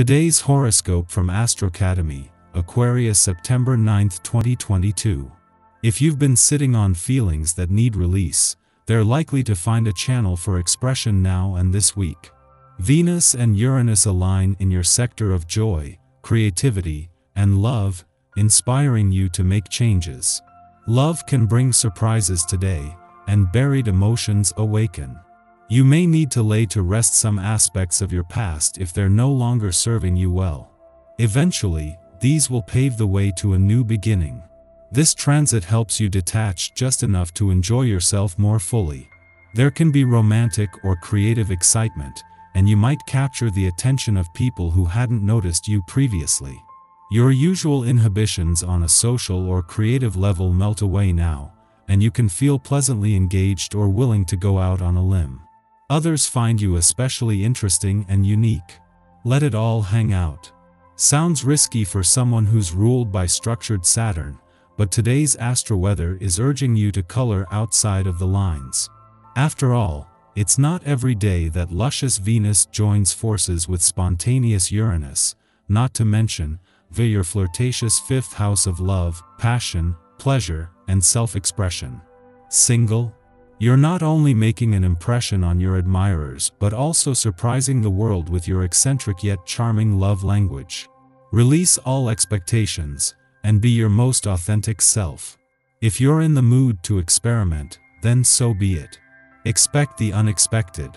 Today's horoscope from Astrocademy, Aquarius September 9, 2022. If you've been sitting on feelings that need release, they're likely to find a channel for expression now and this week. Venus and Uranus align in your sector of joy, creativity, and love, inspiring you to make changes. Love can bring surprises today, and buried emotions awaken. You may need to lay to rest some aspects of your past if they're no longer serving you well. Eventually, these will pave the way to a new beginning. This transit helps you detach just enough to enjoy yourself more fully. There can be romantic or creative excitement, and you might capture the attention of people who hadn't noticed you previously. Your usual inhibitions on a social or creative level melt away now, and you can feel pleasantly engaged or willing to go out on a limb. Others find you especially interesting and unique. Let it all hang out. Sounds risky for someone who's ruled by structured Saturn, but today's astro weather is urging you to color outside of the lines. After all, it's not every day that luscious Venus joins forces with spontaneous Uranus, not to mention, via your flirtatious fifth house of love, passion, pleasure, and self-expression. Single? You're not only making an impression on your admirers but also surprising the world with your eccentric yet charming love language. Release all expectations, and be your most authentic self. If you're in the mood to experiment, then so be it. Expect the unexpected.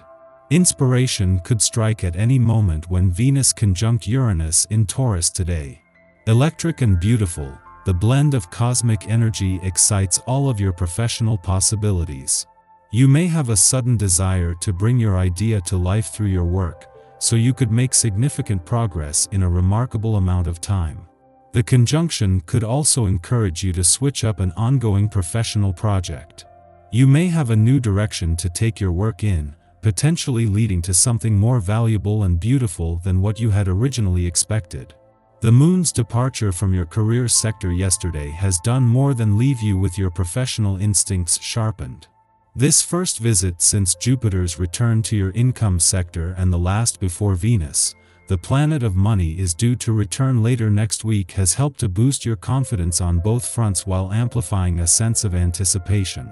Inspiration could strike at any moment when Venus conjunct Uranus in Taurus today. Electric and beautiful, the blend of cosmic energy excites all of your professional possibilities. You may have a sudden desire to bring your idea to life through your work, so you could make significant progress in a remarkable amount of time. The conjunction could also encourage you to switch up an ongoing professional project. You may have a new direction to take your work in, potentially leading to something more valuable and beautiful than what you had originally expected. The moon's departure from your career sector yesterday has done more than leave you with your professional instincts sharpened. This first visit since Jupiter's return to your income sector and the last before Venus, the planet of money is due to return later next week has helped to boost your confidence on both fronts while amplifying a sense of anticipation.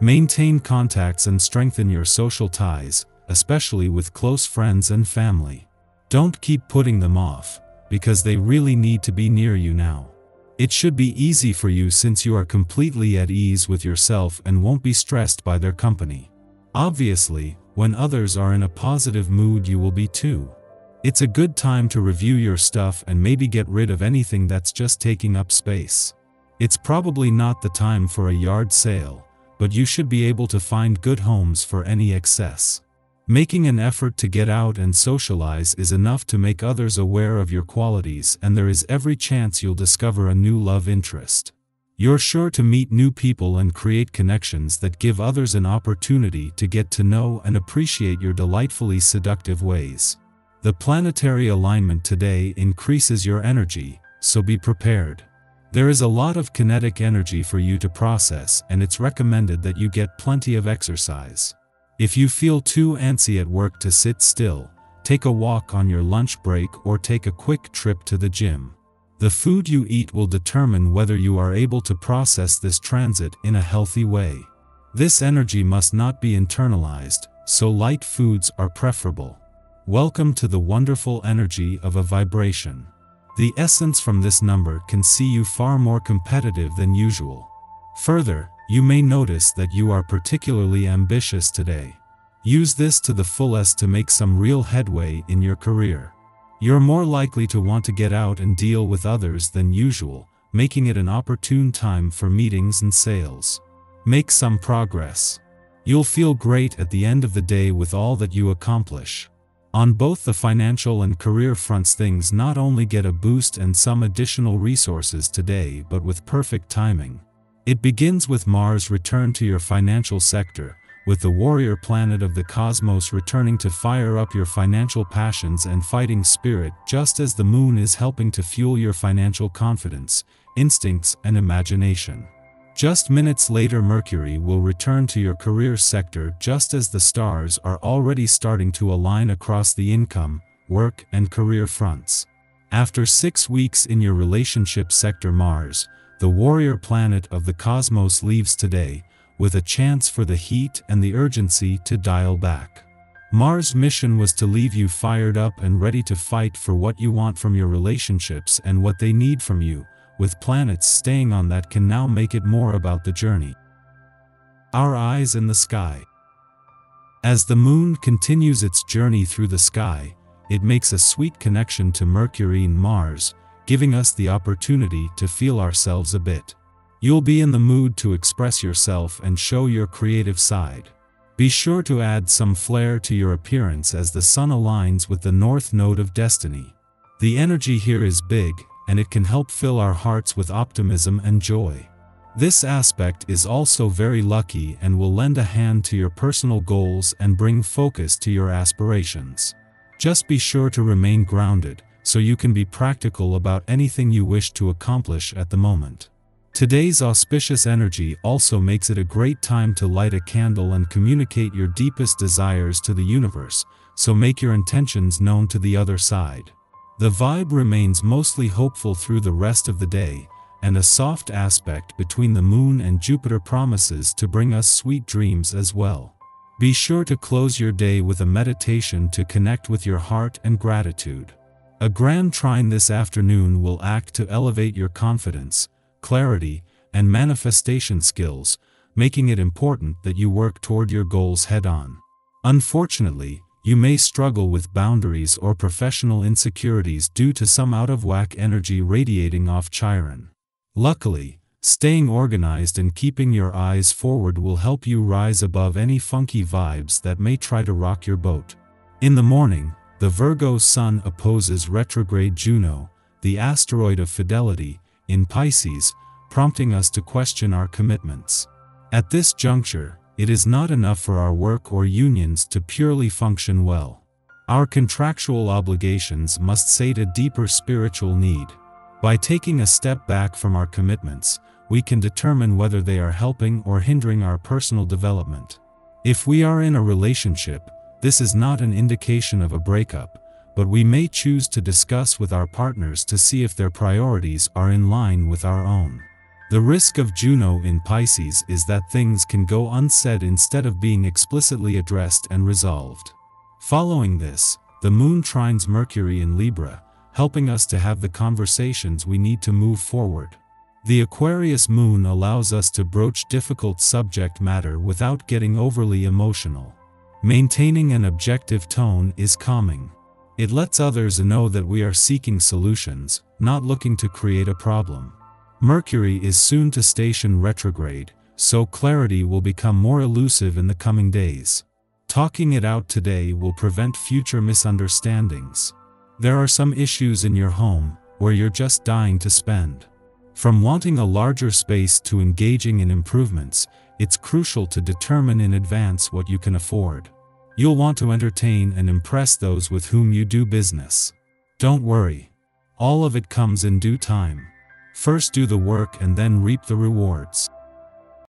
Maintain contacts and strengthen your social ties, especially with close friends and family. Don't keep putting them off, because they really need to be near you now. It should be easy for you since you are completely at ease with yourself and won't be stressed by their company. Obviously, when others are in a positive mood you will be too. It's a good time to review your stuff and maybe get rid of anything that's just taking up space. It's probably not the time for a yard sale, but you should be able to find good homes for any excess. Making an effort to get out and socialize is enough to make others aware of your qualities and there is every chance you'll discover a new love interest. You're sure to meet new people and create connections that give others an opportunity to get to know and appreciate your delightfully seductive ways. The planetary alignment today increases your energy, so be prepared. There is a lot of kinetic energy for you to process and it's recommended that you get plenty of exercise. If you feel too antsy at work to sit still, take a walk on your lunch break or take a quick trip to the gym. The food you eat will determine whether you are able to process this transit in a healthy way. This energy must not be internalized, so light foods are preferable. Welcome to the wonderful energy of a vibration. The essence from this number can see you far more competitive than usual. Further, you may notice that you are particularly ambitious today. Use this to the fullest to make some real headway in your career. You're more likely to want to get out and deal with others than usual, making it an opportune time for meetings and sales. Make some progress. You'll feel great at the end of the day with all that you accomplish. On both the financial and career fronts things not only get a boost and some additional resources today but with perfect timing. It begins with Mars return to your financial sector, with the warrior planet of the cosmos returning to fire up your financial passions and fighting spirit just as the moon is helping to fuel your financial confidence, instincts and imagination. Just minutes later Mercury will return to your career sector just as the stars are already starting to align across the income, work and career fronts. After six weeks in your relationship sector Mars, the warrior planet of the cosmos leaves today, with a chance for the heat and the urgency to dial back. Mars' mission was to leave you fired up and ready to fight for what you want from your relationships and what they need from you, with planets staying on that can now make it more about the journey. Our eyes in the sky. As the moon continues its journey through the sky, it makes a sweet connection to Mercury and Mars, giving us the opportunity to feel ourselves a bit. You'll be in the mood to express yourself and show your creative side. Be sure to add some flair to your appearance as the sun aligns with the north node of destiny. The energy here is big, and it can help fill our hearts with optimism and joy. This aspect is also very lucky and will lend a hand to your personal goals and bring focus to your aspirations. Just be sure to remain grounded, so you can be practical about anything you wish to accomplish at the moment. Today's auspicious energy also makes it a great time to light a candle and communicate your deepest desires to the universe, so make your intentions known to the other side. The vibe remains mostly hopeful through the rest of the day, and a soft aspect between the moon and Jupiter promises to bring us sweet dreams as well. Be sure to close your day with a meditation to connect with your heart and gratitude. A grand trine this afternoon will act to elevate your confidence, clarity, and manifestation skills, making it important that you work toward your goals head-on. Unfortunately, you may struggle with boundaries or professional insecurities due to some out-of-whack energy radiating off Chiron. Luckily, Staying organized and keeping your eyes forward will help you rise above any funky vibes that may try to rock your boat. In the morning, the Virgo Sun opposes retrograde Juno, the asteroid of fidelity, in Pisces, prompting us to question our commitments. At this juncture, it is not enough for our work or unions to purely function well. Our contractual obligations must sate a deeper spiritual need. By taking a step back from our commitments, we can determine whether they are helping or hindering our personal development. If we are in a relationship, this is not an indication of a breakup, but we may choose to discuss with our partners to see if their priorities are in line with our own. The risk of Juno in Pisces is that things can go unsaid instead of being explicitly addressed and resolved. Following this, the moon trines Mercury in Libra, helping us to have the conversations we need to move forward. The Aquarius moon allows us to broach difficult subject matter without getting overly emotional. Maintaining an objective tone is calming. It lets others know that we are seeking solutions, not looking to create a problem. Mercury is soon to station retrograde, so clarity will become more elusive in the coming days. Talking it out today will prevent future misunderstandings. There are some issues in your home, where you're just dying to spend. From wanting a larger space to engaging in improvements, it's crucial to determine in advance what you can afford. You'll want to entertain and impress those with whom you do business. Don't worry. All of it comes in due time. First do the work and then reap the rewards.